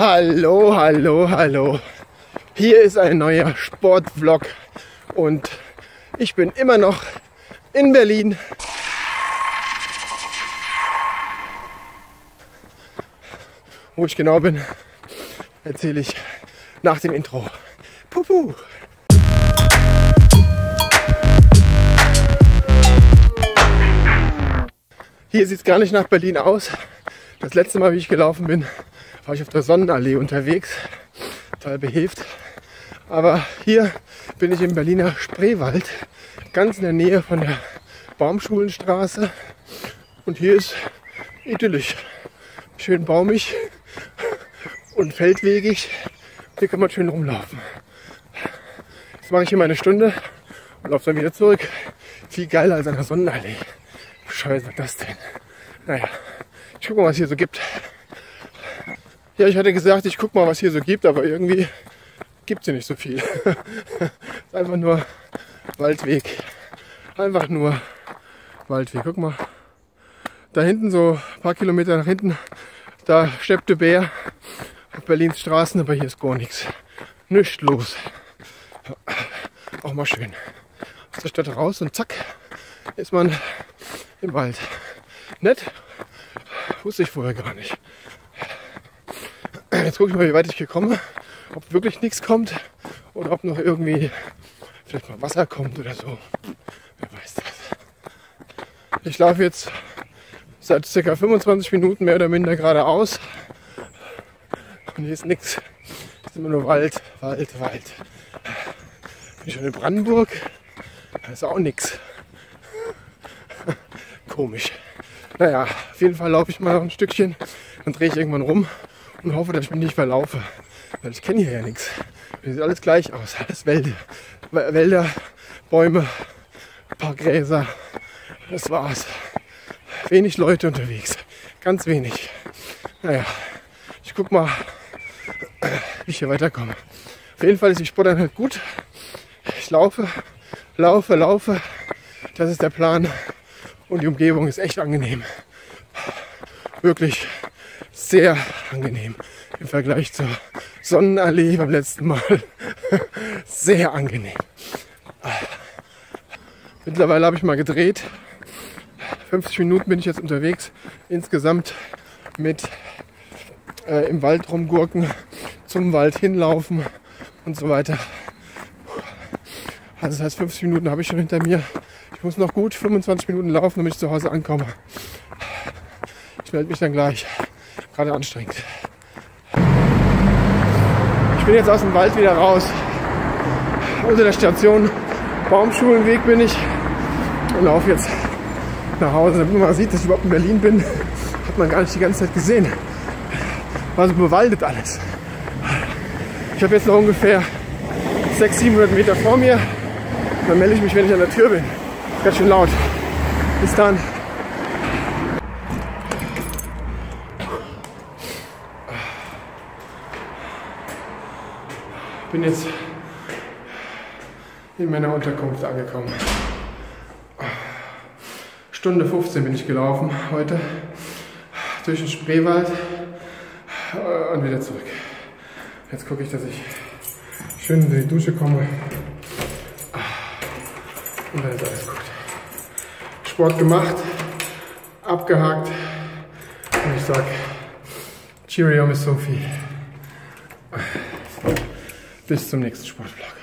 Hallo, hallo, hallo. Hier ist ein neuer Sportvlog und ich bin immer noch in Berlin. Wo ich genau bin, erzähle ich nach dem Intro. Pupu. Hier sieht es gar nicht nach Berlin aus. Das letzte Mal, wie ich gelaufen bin, war ich auf der Sonnenallee unterwegs. Total behebt. Aber hier bin ich im Berliner Spreewald, ganz in der Nähe von der Baumschulenstraße. Und hier ist idyllisch. Schön baumig und feldwegig. Hier kann man schön rumlaufen. Jetzt mache ich hier meine Stunde und laufe dann wieder zurück. Viel geiler als an der Sonnenallee. Scheiße, was das denn? Naja, ich gucke mal, was hier so gibt. Ja, ich hatte gesagt, ich gucke mal, was hier so gibt, aber irgendwie gibt es hier nicht so viel. ist einfach nur Waldweg. Einfach nur Waldweg. Guck mal. Da hinten, so ein paar Kilometer nach hinten, da steppte Bär auf Berlins Straßen, aber hier ist gar nichts. Nichts los. Auch mal schön. Aus der Stadt raus und zack, ist man im Wald. Nett? Wusste ich vorher gar nicht. Jetzt gucke ich mal, wie weit ich hier komme. Ob wirklich nichts kommt oder ob noch irgendwie vielleicht mal Wasser kommt oder so. Wer weiß das. Ich laufe jetzt seit ca. 25 Minuten mehr oder minder geradeaus. Und hier ist nichts. Es ist immer nur Wald, Wald, Wald. Bin ich schon in Brandenburg? Da ist auch nichts. Komisch. Naja, auf jeden Fall laufe ich mal noch ein Stückchen, dann drehe ich irgendwann rum und hoffe, dass ich mich nicht verlaufe. Weil ich kenne hier ja nichts. Hier sieht alles gleich aus. Alles Wälder, Wälder Bäume, ein paar Gräser. Das war's. Wenig Leute unterwegs. Ganz wenig. Naja, ich guck mal, wie ich hier weiterkomme. Auf jeden Fall ist die Sporteinheit gut. Ich laufe, laufe, laufe. Das ist der Plan. Und die Umgebung ist echt angenehm. Wirklich sehr angenehm im Vergleich zur Sonnenallee beim letzten Mal. Sehr angenehm. Mittlerweile habe ich mal gedreht. 50 Minuten bin ich jetzt unterwegs. Insgesamt mit äh, im Wald rumgurken, zum Wald hinlaufen und so weiter. Also das heißt, 50 Minuten habe ich schon hinter mir. Ich muss noch gut 25 Minuten laufen, damit ich zu Hause ankomme. Ich melde mich dann gleich. Gerade anstrengend. Ich bin jetzt aus dem Wald wieder raus. Unter der Station Baumschulenweg bin ich und laufe jetzt nach Hause. Damit man sieht, dass ich überhaupt in Berlin bin, hat man gar nicht die ganze Zeit gesehen. War so bewaldet alles. Ich habe jetzt noch ungefähr 600, 700 Meter vor mir. Dann melde ich mich, wenn ich an der Tür bin. Ganz schön laut. Bis dann. Bin jetzt in meiner Unterkunft angekommen. Stunde 15 bin ich gelaufen heute durch den Spreewald und wieder zurück. Jetzt gucke ich, dass ich schön in die Dusche komme. Und dann ist alles gut. Sport gemacht, abgehakt. Und ich sage Cheerio, Miss Sophie. Bis zum nächsten Sportvlog.